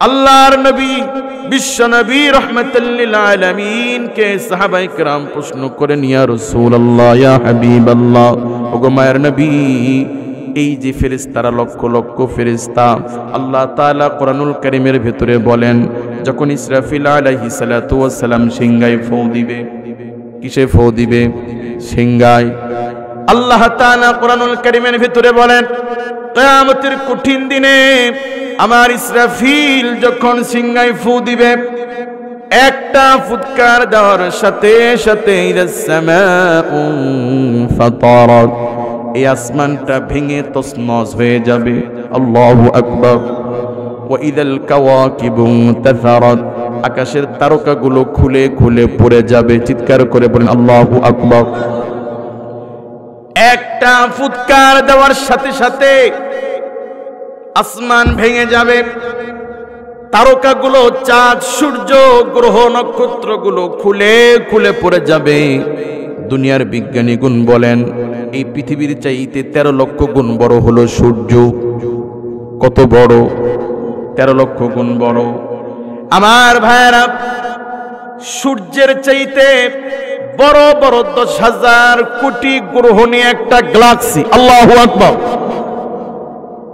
আল্লাহর নবী বিশ্ব নবী রহমতুল্লিল আলমিনকে সাহাবাই کرام প্রশ্ন করেন ইয়া রাসূলুল্লাহ ইয়া হাবিবাল্লাহ ওগো মায়ের নবী এই যে ফেরেশতারা লক্ষ লক্ষ ফেরেশতা আল্লাহ তাআলা কোরআনুল কারীমের ভেতরে বলেন যখন ইসরাফিল আলাইহিস সালাতু ওয়াস সালাম সিংহায় ফৌ দিবে কিসে ফৌ দিবে সিংহায় আল্লাহ তাআলা কোরআনুল কারীমের ভিতরে বলেন কিয়ামতের কঠিন দিনে আমার ইসরাফিল যখন সিংহায় ফু দিবে, একটা ফুৎকার দেওয়ার সাথে সাথে এই আসমানটা ভেঙে তসনস হয়ে যাবে। আল্লাহু আকবার। ওয়া ইদাল কাওয়াকিবু তাসারাত আকাশের তারকাগুলো খুলে খুলে পড়ে যাবে, চিৎকার করে বলেন, আল্লাহু আকবার। ফুৎকার দেওয়ার সাথে সাথে আসমান ভেঙে যাবে। তারকাগুলো চাঁদ, সূর্য, গ্রহ, নক্ষত্রগুলো খুলে খুলে পড়ে যাবে। দুনিয়ার বিজ্ঞানী গুণ বলেন, এই পৃথিবীর চাইতে তেরো লক্ষ গুণ বড় হলো সূর্য। কত বড়? তেরো লক্ষ গুণ বড়। আমার ভাইয়েরা, সূর্যের চাইতে বড় বড় দশ হাজার কোটি গ্রহ নিয়ে একটা গ্লাক্সি আল্লাহ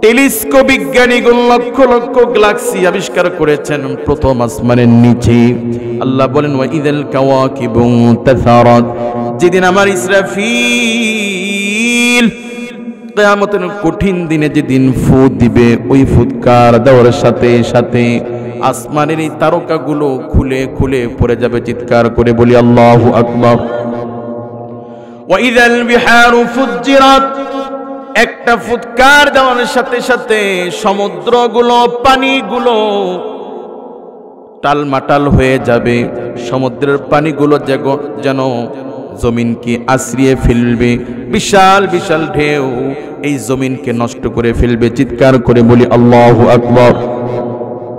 টেলিস্কোপ বিজ্ঞানীগুলো লক্ষ লক্ষ গ্যালাক্সি আবিষ্কার করেছেন। প্রথম আসমানের নিচে আল্লাহ বলেন ওয়া ইদাল কাওয়াকিবু তাসারাত যেদিন আমার ইসরাফিল কিয়ামতের কঠিন দিনে যেদিন ফু দিবে, ওই ফুৎকার দেওয়ার সাথে সাথে আসমানের এই তারকাগুলো খুলে খুলে পড়ে যাবে চিৎকার করে বলি, আল্লাহু আকবার। একটা ফুৎকার দেওয়ার সাথে সাথে সমুদ্রগুলো, পানিগুলো টালমাটাল হয়ে যাবে। সমুদ্রের পানিগুলো যেন জমিনকে আশ্রিয়ে ফেলবে। বিশাল বিশাল ঢেউ এই জমিনকে নষ্ট করে ফেলবে। চিৎকার করে বলি, আল্লাহ আকবর।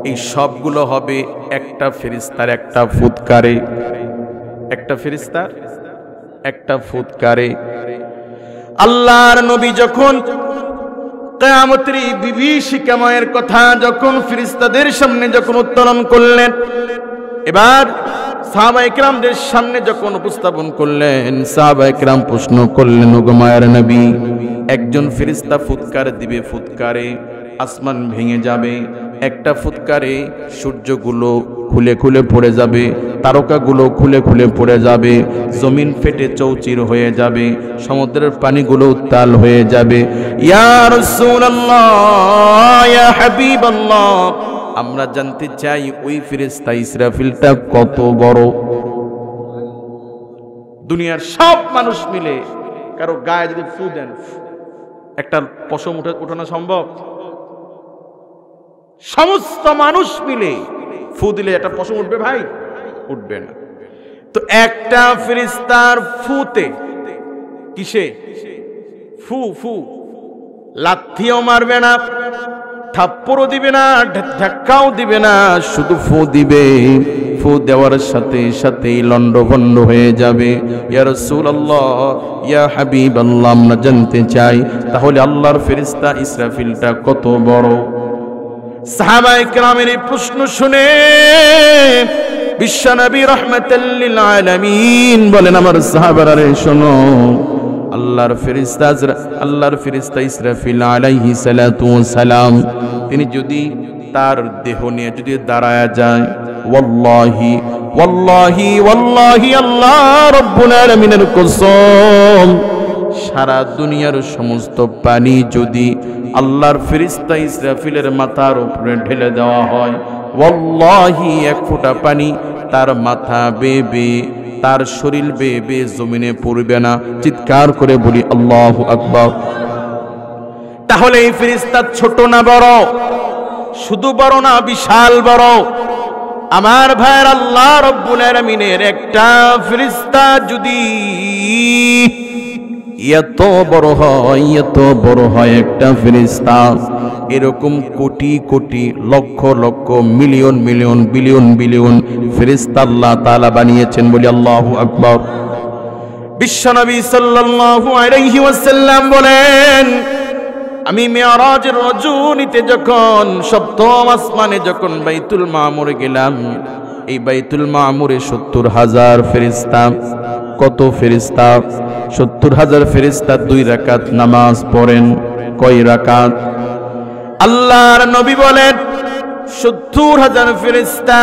এই সবগুলো হবে একটা ফেরিস্তার, একটা ফুৎকারে। একটা ফেরিস্তার, একটা ফুৎকারে। আল্লাহর নবী যখন কেয়ামতের বিভীষিকাময়ের কথা যখন ফিরিস্তাদের সামনে যখন উত্তোলন করলেন, এবার সাহাবা ইকরামদের সামনে যখন উপস্থাপন করলেন, সাহাবা ইকরাম প্রশ্ন করলেন ওগমায়ের নবী, একজন ফিরিস্তা ফুৎকার দিবে ফুৎকারে, আসমান ভেঙে যাবে একটা ফুৎকারে সূর্যগুলো খুলে খুলে পড়ে যাবে, তারকাগুলো খুলে খুলে পড়ে যাবে, জমিন ফেটে চৌচির হয়ে যাবে, সমুদ্রের পানিগুলো উত্তাল হয়ে যাবে। ইয়া ইয়া হাবিবাল্লাহ, আমরা জানতে চাই ওই ফেরেশতা ইসরাফিলটা কত বড়। দুনিয়ার সব মানুষ মিলে কারও গায়ে যদি ফু দেন, একটা পশম উঠে ওঠানো সম্ভব? সমস্ত মানুষ মিলে ফু দিলে একটা পশম উঠবে ভাই? উঠবে না। তো একটা ফিরিস্তার ফুতে কিসে? ফু ফু। লাথিও মারবে না, থাপ্পড়ও দিবে না ধাক্কাও দিবে না, শুধু ফু দিবে। ফু দেওয়ার সাথে সাথেই লন্ডভন্ড হয়ে যাবে। ইয়া রাসূলুল্লাহ, ইয়া হাবিবাল্লাহ, আমরা জানতে চাই, তাহলে আল্লাহর ফেরেশতা ইসরাফিলটা কত বড়? সাহাবা ইকরামের এই প্রশ্ন শুনে বিশ্বনবী রহমতুল্লিল আলামিন বলেন, আমার সাহাবারা রে, শোনো, আল্লাহর ফেরেশতা আল্লাহর ফেরেশতা ইসরাফিল আলাইহি সালাতু সালাম তিনি যদি তার দেহ নিয়ে যদি দাঁড়ায়া যায়, ওয়াল্লাহি ওয়াল্লাহি ওয়াল্লাহি আল্লাহ রব্বুল আলামিনের কসম সারা দুনিয়ার সমস্ত পানি যদি আল্লাহর ফেরিস্তা ইসরাফিলের মাথার উপরে ঢেলে দেওয়া হয়, ওয়াল্লাহি এক ফোঁটা পানি তার মাথা বেবে তার শরীর বেবে জমিনে পড়বে না। চিৎকার করে বলি, আল্লাহ আকবর। তাহলে এই ফেরিস্তা ছোট না বড়? শুধু বড় না, বিশাল বড়? আমার ভাইয়ের আল্লাহ রব্বুল আলামিনের একটা ফেরিস্তা যদি এত বড় হয়, এত বড় হয় একটা ফেরিস্তা এরকম crore crore, lakh lakh, million million, billion billion ফেরিস্তা আল্লাহ তাআলা বানিয়েছেন বলি আল্লাহু আকবার। বিশ্বনবী সাল্লাল্লাহু আলাইহি ওয়াসাল্লাম বলেন, আমি মেয়রাজের রজনীতে যখন, সপ্তম আসমানে যখন বাইতুল মামুরে গেলাম, এই বাইতুল মামুরে সত্তর হাজার ফেরিস্তা কত ফেরিস্তা সত্তর হাজার ফেরিস্তা দুই রাকাত নামাজ পড়েন। কয় রাকাত? আল্লাহর নবী বলেন, সত্তর হাজার ফেরিস্তা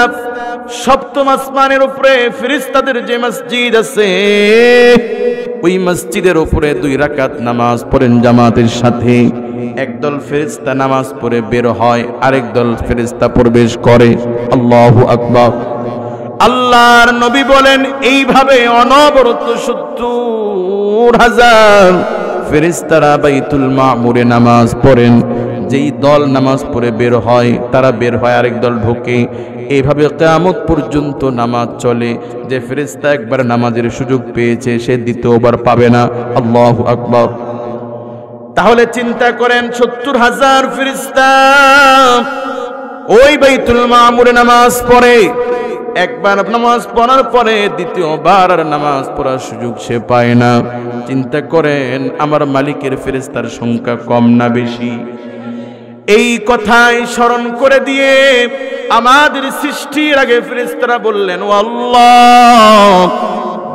সপ্তম আসমানের উপরে ফেরিস্তাদের যে মসজিদ আছে, ওই মসজিদের উপরে দুই রাকাত নামাজ পড়েন জামাতের সাথে। একদল ফেরিস্তা নামাজ পড়ে বের হয় আরেক দল ফেরিস্তা প্রবেশ করে। আল্লাহু আকবার। আল্লাহর নবী বলেন, এইভাবে অনবরত সত্তর হাজার ফেরিস্তারা বাইতুল মামুরে নামাজ পড়েন। যেই দল নামাজ পড়ে বের হয়, তারা বের হয় আরেক দল ঢোকে। এইভাবে কেয়ামত পর্যন্ত নামাজ চলে। যে ফেরিস্তা একবার নামাজের সুযোগ পেয়েছে, সে দ্বিতীয়বার পাবে না। আল্লাহ আকবর। তাহলে চিন্তা করেন, সত্তর হাজার ফেরিস্তা ওই বাইতুল মামুরে নামাজ পড়ে। একবার নামাজ পড়ার পরে দ্বিতীয়বার আর নামাজ পড়ার সুযোগ সে পায় না। চিন্তা করেন, আমার মালিকের ফেরেস্তার সংখ্যা কম না বেশি। এই কথাই স্মরণ করে দিয়ে আমাদের সৃষ্টির আগে ফেরেস্তারা বললেন, ও আল্লাহ,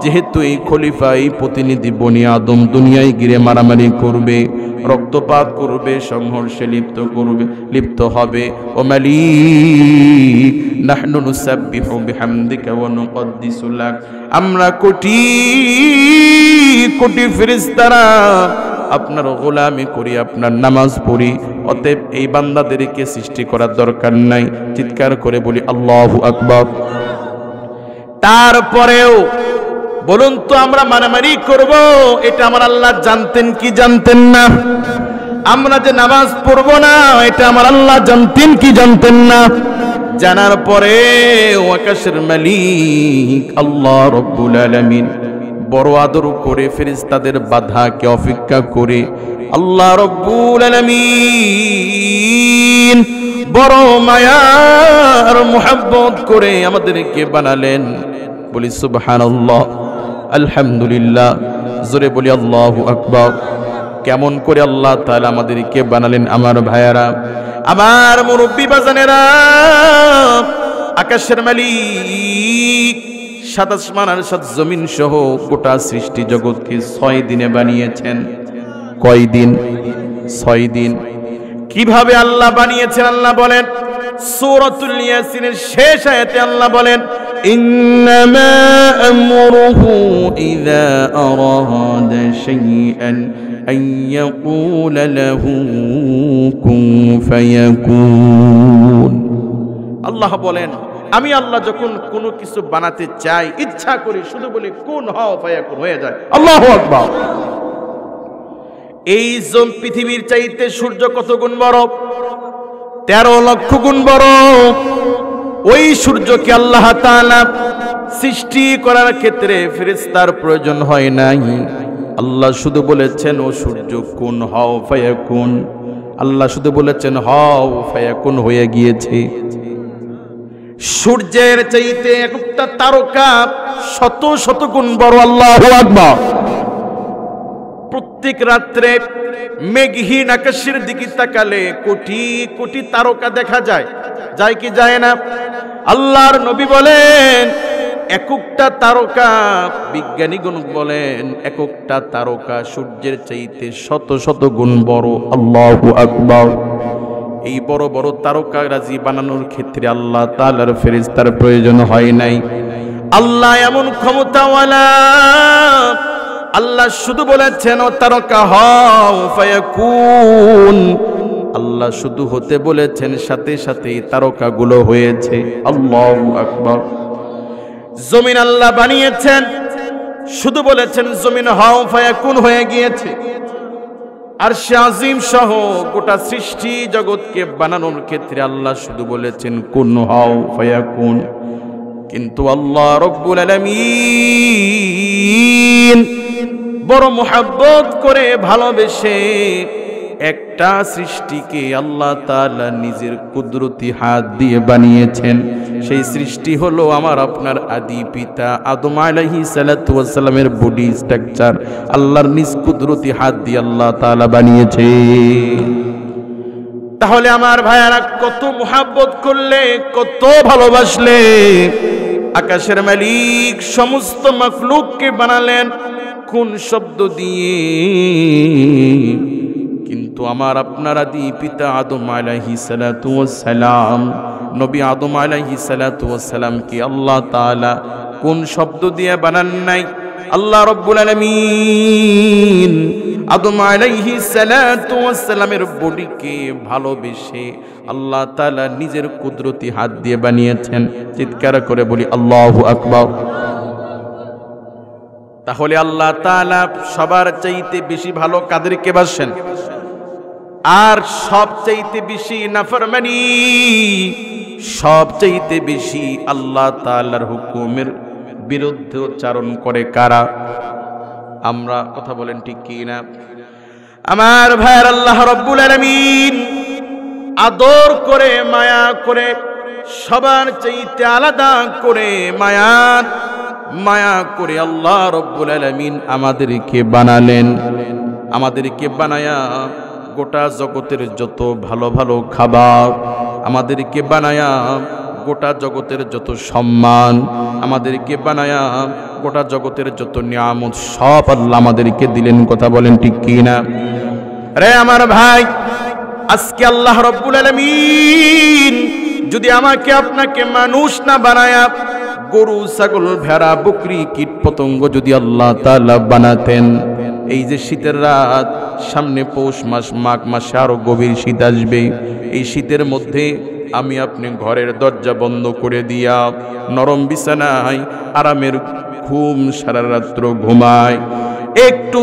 যেহেতু এই খলিফা, এই প্রতিনিধি বনি আদম দুনিয়ায় গিরে মারামারি করবে রক্তপাত করবে, সংঘর্ষে লিপ্ত করবে, লিপ্ত হবে। ও লাক। আমরা কোটি কোটি ফেরেশতারা আপনার গোলামি করি, আপনার নামাজ পড়ি। অতএব এই বান্দাদেরকে সৃষ্টি করার দরকার নাই। চিৎকার করে বলি, আল্লাহু আকবার। তারপরেও বলুন তো আমরা মারামারি করব? এটা আমার আল্লাহ জানতেন কি জানতেন না? আমরা যে নামাজ পড়ব না, এটা আমার আল্লাহ জানতেন কি জানতেন না? জানার পরে আকাশের মালিক, আল্লাহ রব্বুল আলামিন বড় আদর করে ফেরেশতাদের বাধাকে অপেক্ষা করে, আল্লাহ রব্বুল আলামিন বড় মায়ার মোহাব্বত করে আমাদেরকে বানালেন। বলি, সুবহানাল্লাহ। আলহামদুলিল্লাহ। জোরে বলি আল্লাহু আকবর। কেমন করে আল্লাহ তাহলে আমাদেরকে বানালেন আমার ভাইয়ারা। আমার মুরব্বী বাজানেরা, আকাশের মালিক সাত আসমান আর সাত জমিন সহ গোটা সৃষ্টি জগৎকে ছয় দিনে বানিয়েছেন। কয় দিন? ছয় দিন। কীভাবে আল্লাহ বানিয়েছেন আল্লাহ বলেন? সূরাতুল ইয়াসিনের শেষ আয়াতে আল্লাহ বলেন ইন্নামা আমরুহু ইযা আরাদা শাইআন আন ইয়াকুলা লাহু কুন ফায়াকুন আল্লাহ বলেন, আমি আল্লাহ যখন কোনো কিছু বানাতে চাই, ইচ্ছা করি, শুধু বলি কোন হও ফায়াকুন, হয়ে যায়। আল্লাহু আকবার। এই জম পৃথিবীর চাইতে সূর্য কত গুণ বড়? তেরো লক্ষ গুণ বড়। ওই সূর্যকে আল্লাহ তাআলা সৃষ্টি করার ক্ষেত্রে ফেরেশতার প্রয়োজন হয় নাই। আল্লাহ শুধু বলেছেন, ও সূর্য, কোন হও ফায়াকুন? আল্লাহ শুধু বলেছেন, হও ফায়াকুন হয়ে গিয়েছে। সূর্যের চাইতে একটা তারকা শত শত গুণ বড়, আল্লাহ আকবার। প্রত্যেক রাত্রে মেঘহীন আকাশের দিকে তাকালে কোটি কোটি তারকা দেখা যায়। যায় কি যায় না? আল্লাহর নবী বলেন, এককটা তারকা বিজ্ঞানীগণ বলেন, এককটা তারকা সূর্যের চাইতে শত শত গুণ বড়। আল্লাহ আকবার। এই বড় বড় তারকা রাজি বানানোর ক্ষেত্রে আল্লাহ তাআলার ফেরেশতার প্রয়োজন হয় নাই। আল্লাহ এমন ক্ষমতাওয়ালা, আল্লাহ শুধু বলেছেন তারকা হও আল্লাহ শুধু হতে বলেছেন, সাথে সাথে তারকাগুলো হয়েছে। আল্লাহু আকবার। জমিন আল্লাহ বানিয়েছেন। শুধু বলেছেন, জমিন হও ফায়াকুন হয়ে গিয়েছে। আর আজিম সহ গোটা সৃষ্টি জগৎকে বানানোর ক্ষেত্রে আল্লাহ শুধু বলেছেন, কোন হও ফায়াকুন কিন্তু আল্লাহ রব্বুল আলামিন বড় মোহাব্বত করে ভালোবেসে একটা সৃষ্টিকে আল্লাহ তাআলা নিজের কুদরতি হাত দিয়ে বানিয়েছেন। সেই সৃষ্টি হলো আমার আপনার আদি পিতা আদম আলাইহি সালাতু ওয়াসালামের বডি স্ট্রাকচার আল্লাহর নিজ কুদরতি হাত দিয়ে আল্লাহ তাআলা বানিয়েছে। তাহলে আমার ভাইয়ারা কত মোহাব্বত করলে, কত ভালোবাসলে। আকাশের মালিক সমস্ত মখলুককে বানালেন, কোন শব্দ দিয়ে? কিন্তু আমার আপনার আদি পিতা আদম সালাতু সালাম নবী আদম আলাইহি সালাতু সালামকে আল্লাহ তাআলা কোন শব্দ দিয়ে বানান নাই? আল্লাহ রব্বুল আলামিন আদম আলাইহি সালামের বডিকে ভালোবেসে আল্লাহ তাআলা নিজের কুদরতি হাত দিয়ে বানিয়েছেন। চিৎকার করে বলি, আল্লাহু আকবার। তাহলে আল্লাহ তাআলা সবার চাইতে বেশি ভালো কাদেরকে বাসেন আর সব চাইতে বেশি নাফরমানি সব চাইতে বেশি আল্লাহ তাআলার হুকুমের বিরুদ্ধে উচ্চারণ করে কারা? আমরা কথা বলেন ঠিক কি না আমার ভাইয়ের আল্লাহ রব্বুল আলামিন আদর করে, মায়া করে, সবার চাইতে আলাদা করে মায়া মায়া করে আল্লাহ রব্বুল আলামিন আমাদেরকে বানালেন। আমাদেরকে বানায়া গোটা জগতের যত ভালো ভালো খাবার, আমাদেরকে বানায়া গোটা জগতের যত সম্মান, আমাদেরকে বানায়া গোটা জগতের যত নিয়ামত, সব আল্লাহ আমাদেরকে দিলেন। কথা বলেন ঠিক কি না রে আমার ভাই, আজকে আল্লাহ রব্বুল আলামিন যদি আমাকে আপনাকে মানুষ না বানায়া গরু, ছাগল, ভেড়া, বকরি, কীট পতঙ্গ যদি আল্লাহ তাআলা বানাতেন, এই যে শীতের রাত, সামনে পৌষ মাস, মাঘ মাসে আরও গভীর শীত আসবে। এই শীতের মধ্যে আমি আপনি ঘরের দরজা বন্ধ করে দিয়া, নরম বিছানায়, আরামের ঘুম সারা রাত্র ঘুমায় একটু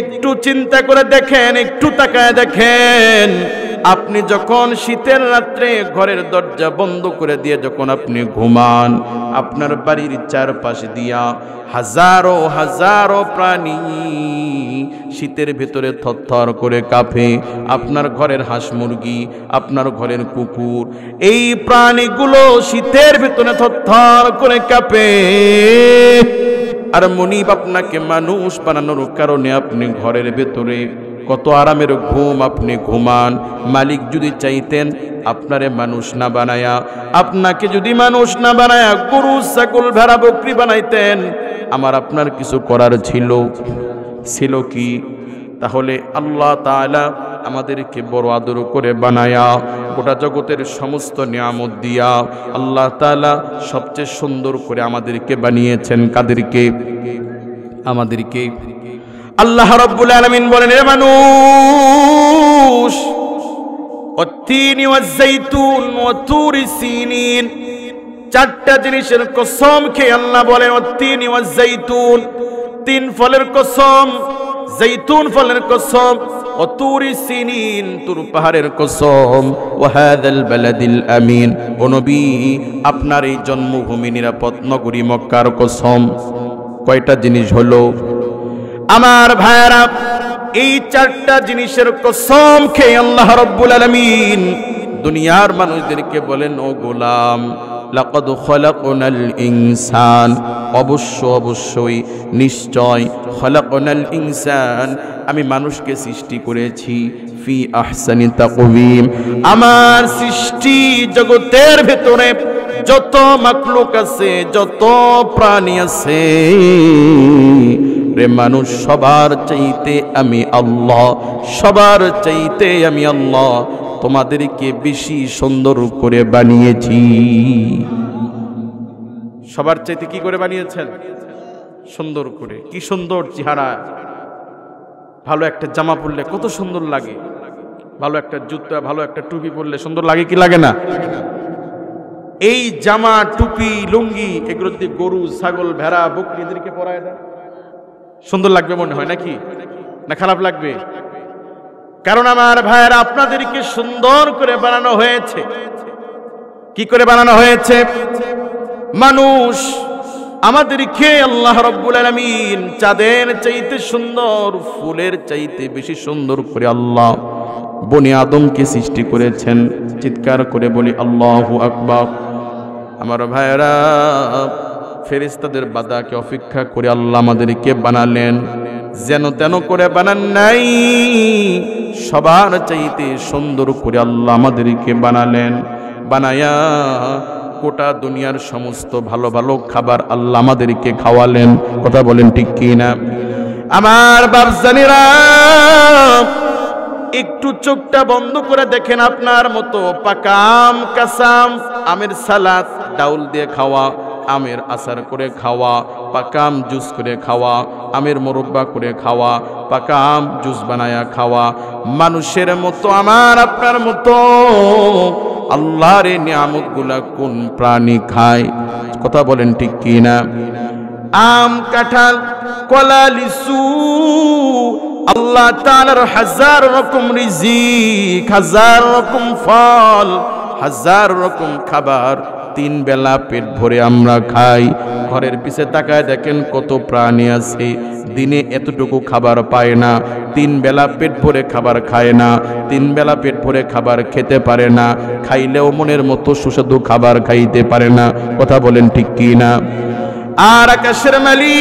একটু চিন্তা করে দেখেন, একটু তাকায় দেখেন আপনি যখন শীতের রাত্রে ঘরের দরজা বন্ধ করে দিয়ে যখন আপনি ঘুমান, আপনার বাড়ির চারপাশে দিয়া হাজারো হাজারো প্রাণী শীতের ভেতরে থরথর করে কাঁপে। আপনার ঘরের হাঁস মুরগি, আপনার ঘরের কুকুর, এই প্রাণীগুলো শীতের ভেতরে থরথর করে কাঁপে। আর মনিব আপনাকে মানুষ বানানোর কারণে আপনি ঘরের ভেতরে কত আরামের ঘুম আপনি ঘুমান। মালিক যদি চাইতেন, আপনারে মানুষ না বানায়া। আপনাকে যদি মানুষ না বানায়া, গরু, ছাগল, ভেড়া, বকরি বানাইতেন, আমার আপনার কিছু করার ছিল। ছিল কি? তাহলে আল্লাহ তাআলা আমাদেরকে বড় আদর করে বানায়া, গোটা জগতের সমস্ত নিয়ামত দিয়া আল্লাহ তাআলা সবচেয়ে সুন্দর করে আমাদেরকে বানিয়েছেন। কাদেরকে? আমাদেরকে। আল্লাহ রব্বুল আলমিন বলেন রে মানুষ চারটা জিনিসের কসম খেয়ে আল্লাহ বলেন জৈতুন তিন ফলের কসম জৈতুন ফলের কসম কসম আপনার এই জন্মভূমি নিরাপদ নগরী মক্কার কসম। কয়টা জিনিস হলো আমার ভাইয়ারা, এই চারটা জিনিসের কসম খেয়ে আল্লাহ রব্বুল আলামিন দুনিয়ার মানুষদেরকে বলেন, ও গোলাম, লাকাদ খলাকনাল ইনসান। অবশ্য, অবশ্যই, নিশ্চয় খলাকনাল ইনসান আমি মানুষকে সৃষ্টি করেছি, ফি আহসানি তাকওয়িম। আমার সৃষ্টি জগতের ভেতরে যত মাকলুক আছে, যত প্রাণী আছে রে মানুষ, সবার চাইতে আমি আল্লাহ, সবার চাইতে আমি আল্লাহ, তোমাদেরকে বেশি সুন্দর করে বানিয়েছি। সবার চাইতে কি করে বানিয়েছেন? সুন্দর করে। কি সুন্দর চেহারা। ভালো একটা জামা পরলে কত সুন্দর লাগে। ভালো একটা জুতা, ভালো একটা টুপি পরলে সুন্দর লাগে কি লাগে না? এই জামা, টুপি, লুঙ্গি, এগুলো গরু, ছাগল, ভেড়া, বকরি এদেরকে পরায় দেয়। সুন্দর লাগবে মনে হয়, নাকি? না খারাপ লাগবে? কারণ আমার ভাইয়েরা আপনাদেরকে সুন্দর করে বানানো হয়েছে। কি করে বানানো হয়েছে? মানুষ আমাদেরকে আল্লাহ রব্বুল আলামিন চাঁদের চাইতে সুন্দর, ফুলের চাইতে বেশি সুন্দর করে আল্লাহ বনি আদমকে সৃষ্টি করেছেন। চিৎকার করে বলি, আল্লাহু আকবার। আমার ভাইয়েরা ফেরিস্তাদের বাদাকে অপেক্ষা করে আল্লাহ আমাদেরকে বানালেন। যেন তেন করে বানান নাই, সবার চাইতে সুন্দর করে আল্লাহ আমাদেরকে বানালেন। বানায়া গোটা দুনিয়ার সমস্ত ভালো ভালো খাবার আল্লাহ আমাদেরকে খাওয়ালেন। কথা বলেন ঠিক কি না আমার বাপজানিরা, একটু চোখটা বন্ধ করে দেখেন আপনার মতো পাকাম কাসাম আমের সালাদ, ডাউল দিয়ে খাওয়া। আমের আচার করে খাওয়া, পাকাম জুস করে খাওয়া, আমের মোরব্বা করে খাওয়া, পাকাম জুস বানায়া খাওয়া। মানুষের মতো, আমার, আপনার মতো, আল্লাহর এই নিয়ামতগুলা কোন প্রাণী খায়? কথা বলেন ঠিক কি না আম, কাঁঠাল, কলা, লিচু, আল্লাহ তাআলার হাজার রকম রিজিক, হাজার রকম ফল, হাজার রকম খাবার তিন বেলা পেট ভরে আমরা খাই। ঘরের পিছে তাকায় দেখেন কত প্রাণী আছে। দিনে এতটুকু খাবার পায় না। তিন বেলা পেট ভরে খাবার খায় না। তিন বেলা পেট ভরে খাবার খেতে পারে না। খাইলেও মনের মতো সুস্বাদু খাবার খাইতে পারে না। কথা বলেন ঠিক কি না? আর আকাশের মালিক,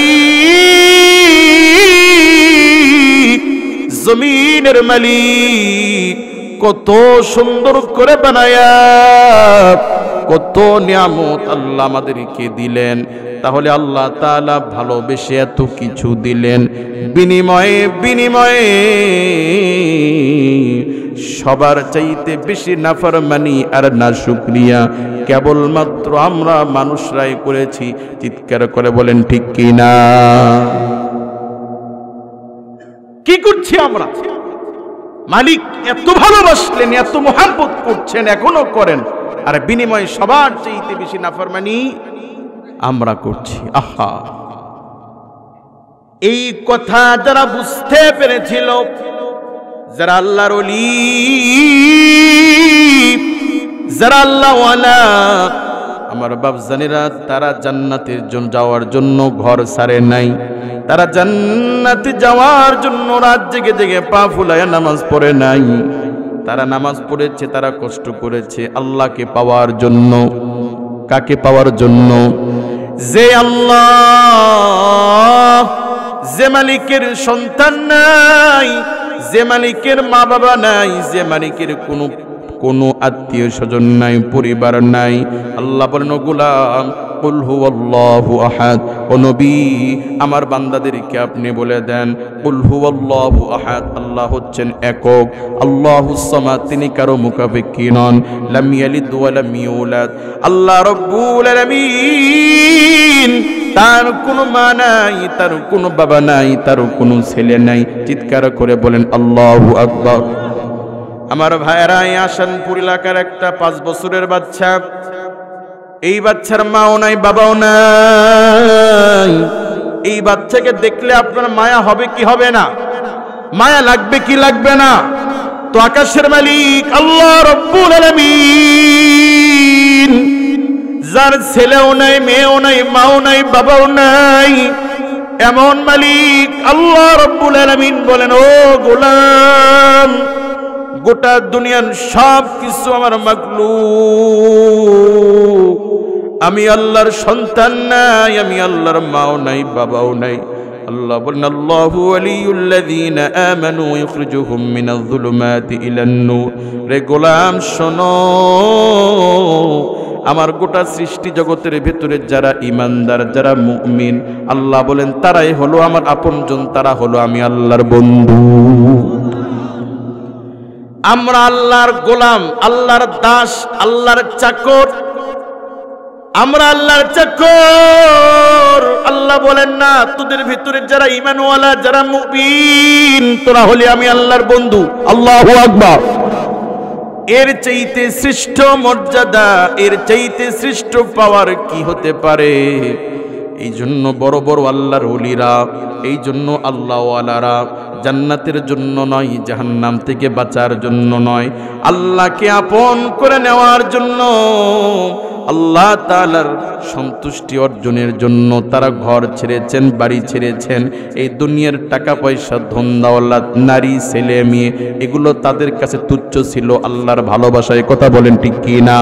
জমিনের মালিক কত সুন্দর করে বানায়া কত নিয়ামত আল্লাহ আমাদেরকে দিলেন। তাহলে আল্লাহ তাআলা ভালোবেসে এত কিছু দিলেন। বিনিময়ে বিনিময়ে সবার চাইতে বেশি নাফরমানি আর না শুক্রিয়া। কেবলমাত্র আমরা মানুষরাই করেছি। চিৎকার করে বলেন, ঠিক কি না? কি করছি আমরা? মালিক এত ভালোবাসলেন, এত মহাব্বত করছেন, এখনও করেন। আর বিনিময়ে সবার চাইতে বেশি নাফরমানি আমরা করছি। আহা। এই কথা যারা বুঝতে পেরেছিল, যারা আল্লাহর যারা আল্লাহওয়ালা, আমার বাপজানেরা তারা জান্নাতের জন্য যাওয়ার জন্য ঘর সারে নাই। তারা জান্নাতে যাওয়ার জন্য রাত জেগে জেগে পা ফুলায় নামাজ পড়ে নাই। তারা নামাজ পড়েছে, তারা কষ্ট করেছে। আল্লাহকে পাওয়ার জন্য, কাকে পাওয়ার জন্য? যে আল্লাহ, যে মালিকের সন্তান নাই, যে মালিকের মা বাবা নাই, যে মালিকের কোনো কোনো আত্মীয় স্বজন নাই, পরিবার নাই। আল্লাহ বলেন গুলাম ও আমার বান্দাদেরকে আপনি বলে দেন আল্লাহ হচ্ছেন একক। আল্লাহুস তিনি কারও মুখাপেক্ষী নন। তার কোনো মা নাই, তার কোনো বাবা নাই, তার কোনো ছেলে নাই। চিৎকার করে বলেন, আল্লাহু আকবার। আমার ভাইয়েরা, এই আসানপুর এলাকার একটা পাঁচ বছরের বাচ্চা। এই বাচ্চার মাও নাই, বাবাও নাই। এই বাচ্চাকে দেখলে আপনার মায়া হবে কি হবে না? মায়া লাগবে কি লাগবে না? তো আকাশের মালিক আল্লাহ রব্বুল আলামিন, যার ছেলেও নাই, মেয়েও নাই, মাও নাই, বাবাও নাই, এমন মালিক আল্লাহ রব্বুল আলামিন বলেন, ও গোলাম গোটা দুনিয়ার সব কিছু আমার মাগলু আমি আল্লাহর সন্তান নাই, আমি আল্লাহর মাও নাই, বাবাও নাই। আল্লাহ বলেন, আল্লাহু আলিউল্লাযীনা আমানু ইখরিজুহুম মিনাজ যুলুমাতি ইলান নূর। রে গোলাম, শোনো, আমার গোটা সৃষ্টি জগতের ভেতরে যারা ইমানদার যারা মুমিন, আল্লাহ বলেন, তারাই হলো আমার আপনজন, তারা হলো আমি আল্লাহর বন্ধু। আমরা আল্লাহর গোলাম, আল্লাহর দাস, আল্লাহর চাকর। আমরা আল্লাহর চাকর। আল্লাহ বলেন, না, তোদের ভিতরে যারা ইমানওয়ালা যারা মুবিন তোরা হলে আমি আল্লাহর বন্ধু। আল্লাহু আকবার। এর চাইতে শ্রেষ্ঠ মর্যাদা, এর চাইতে শ্রেষ্ঠ পাওয়ার কি হতে পারে? এই জন্য বড় বড় আল্লাহর ওলিরা এই জন্য আল্লাহওয়ালারা জান্নাতের জন্য নয়, জাহান্নাম থেকে বাঁচার জন্য নয়। আল্লাহকে আপন করে নেওয়ার জন্য আল্লাহ তালার সন্তুষ্টি অর্জনের জন্য তারা ঘর ছেড়েছেন, বাড়ি ছেড়েছেন। এই দুনিয়ার টাকা পয়সা ধন্দাওয়াল্লা নারী, ছেলে, মেয়ে, এগুলো তাদের কাছে তুচ্ছ ছিল, আল্লাহর ভালোবাসায়। কথা বলেন ঠিক কি না